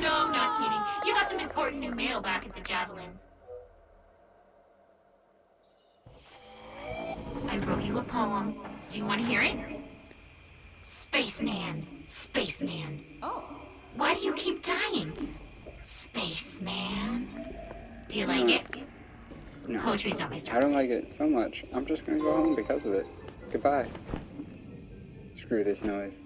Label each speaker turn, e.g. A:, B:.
A: No, I'm not kidding. You got some important new mail back at the Javelin. I wrote you a poem. Do you want to hear it? Spaceman, spaceman.
B: Oh.
A: Why do you keep dying? Spaceman. Do you like it?
C: No.
A: Poetry's not my star.
C: I don't like it so much. I'm just gonna go home because of it. Goodbye. Screw this noise.